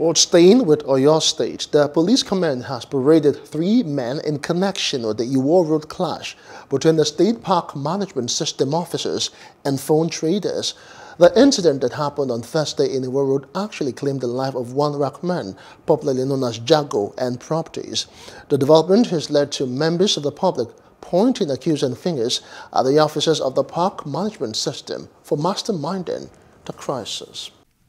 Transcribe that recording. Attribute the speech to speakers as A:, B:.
A: Well, staying with Oyo State, the police command has paraded three men in connection with the Iwo Road clash between the State Park Management System officers and phone traders. The incident that happened on Thursday in Iwo Road actually claimed the life of one Rahman, popularly known as Jago, and properties. The development has led to members of the public pointing accusing fingers at the officers of the park management system for masterminding the crisis.